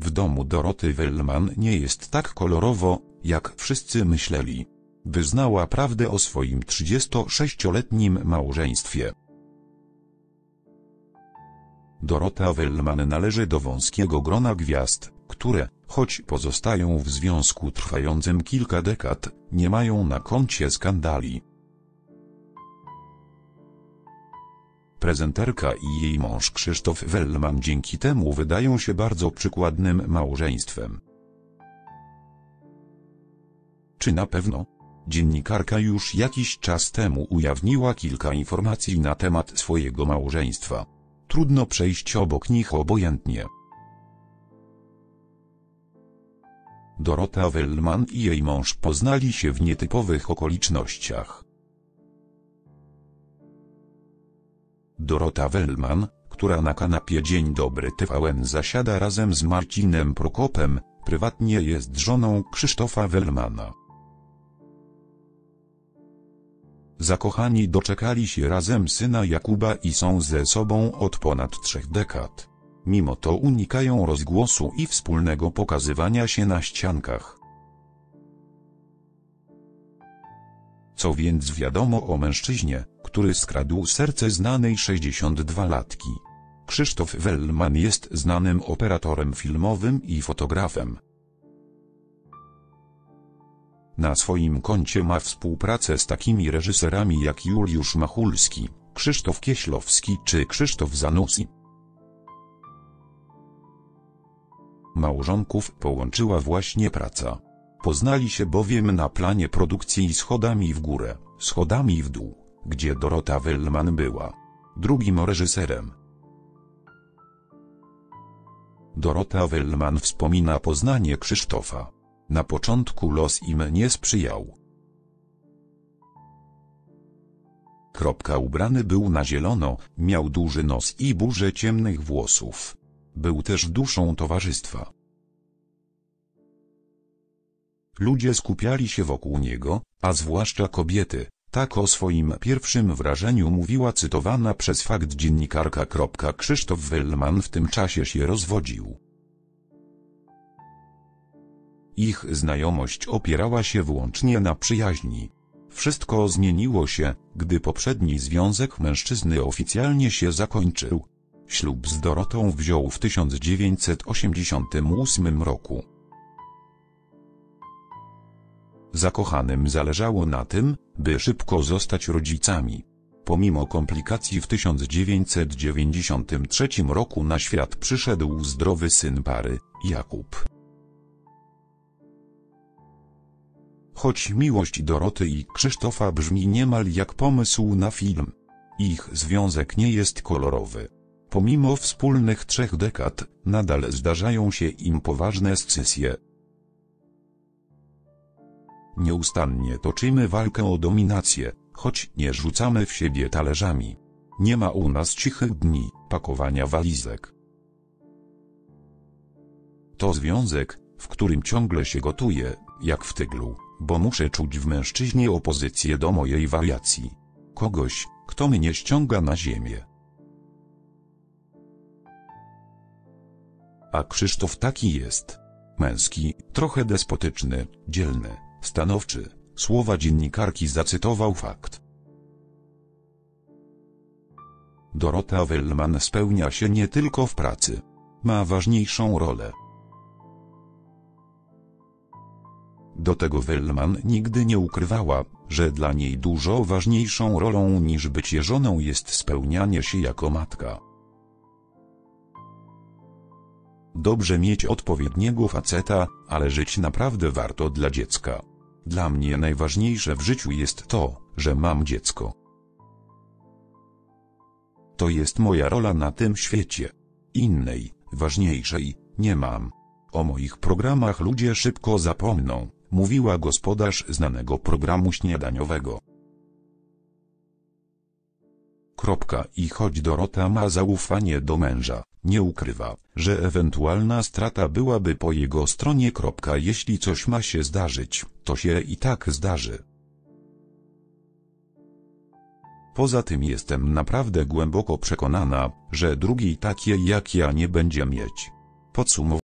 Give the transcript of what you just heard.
W domu Doroty Wellman nie jest tak kolorowo, jak wszyscy myśleli. Wyznała prawdę o swoim 36-letnim małżeństwie. Dorota Wellman należy do wąskiego grona gwiazd, które, choć pozostają w związku trwającym kilka dekad, nie mają na koncie skandali. Prezenterka i jej mąż Krzysztof Wellman dzięki temu wydają się bardzo przykładnym małżeństwem. Czy na pewno? Dziennikarka już jakiś czas temu ujawniła kilka informacji na temat swojego małżeństwa. Trudno przejść obok nich obojętnie. Dorota Wellman i jej mąż poznali się w nietypowych okolicznościach. Dorota Wellman, która na kanapie Dzień Dobry TVN zasiada razem z Marcinem Prokopem, prywatnie jest żoną Krzysztofa Wellmana. Zakochani doczekali się razem syna Jakuba i są ze sobą od ponad trzech dekad. Mimo to unikają rozgłosu i wspólnego pokazywania się na ściankach. Co więc wiadomo o mężczyźnie, który skradł serce znanej 62-latki? Krzysztof Wellman jest znanym operatorem filmowym i fotografem. Na swoim koncie ma współpracę z takimi reżyserami jak Juliusz Machulski, Krzysztof Kieślowski czy Krzysztof Zanussi. Małżonków połączyła właśnie praca. Poznali się bowiem na planie produkcji Schodami w górę, Schodami w dół, gdzie Dorota Wellman była drugim reżyserem. Dorota Wellman wspomina poznanie Krzysztofa. Na początku los im nie sprzyjał. Kropka ubrany był na zielono, miał duży nos i burzę ciemnych włosów. Był też duszą towarzystwa. Ludzie skupiali się wokół niego, a zwłaszcza kobiety. Tak o swoim pierwszym wrażeniu mówiła cytowana przez fakt dziennikarka. Krzysztof Wellman w tym czasie się rozwodził. Ich znajomość opierała się wyłącznie na przyjaźni. Wszystko zmieniło się, gdy poprzedni związek mężczyzny oficjalnie się zakończył. Ślub z Dorotą wziął w 1988 roku. Zakochanym zależało na tym, by szybko zostać rodzicami. Pomimo komplikacji w 1993 roku na świat przyszedł zdrowy syn pary, Jakub. Choć miłość Doroty i Krzysztofa brzmi niemal jak pomysł na film. Ich związek nie jest kolorowy. Pomimo wspólnych trzech dekad, nadal zdarzają się im poważne scysje. Nieustannie toczymy walkę o dominację, choć nie rzucamy w siebie talerzami. Nie ma u nas cichych dni, pakowania walizek. To związek, w którym ciągle się gotuje, jak w tyglu, bo muszę czuć w mężczyźnie opozycję do mojej wariacji. Kogoś, kto mnie ściąga na ziemię. A Krzysztof taki jest. Męski, trochę despotyczny, dzielny, stanowczy. Słowa dziennikarki zacytował fakt. Dorota Wellman spełnia się nie tylko w pracy. Ma ważniejszą rolę. Do tego Wellman nigdy nie ukrywała, że dla niej dużo ważniejszą rolą niż bycie żoną jest spełnianie się jako matka. Dobrze mieć odpowiedniego faceta, ale żyć naprawdę warto dla dziecka. Dla mnie najważniejsze w życiu jest to, że mam dziecko. To jest moja rola na tym świecie. Innej, ważniejszej, nie mam. O moich programach ludzie szybko zapomną mówiła gospodarz znanego programu śniadaniowego. Kropka I choć Dorota ma zaufanie do męża, nie ukrywa, że ewentualna strata byłaby po jego stronie. Kropka Jeśli coś ma się zdarzyć, to się i tak zdarzy. Poza tym jestem naprawdę głęboko przekonana, że drugiej takiej jak ja nie będzie mieć. Podsumowując.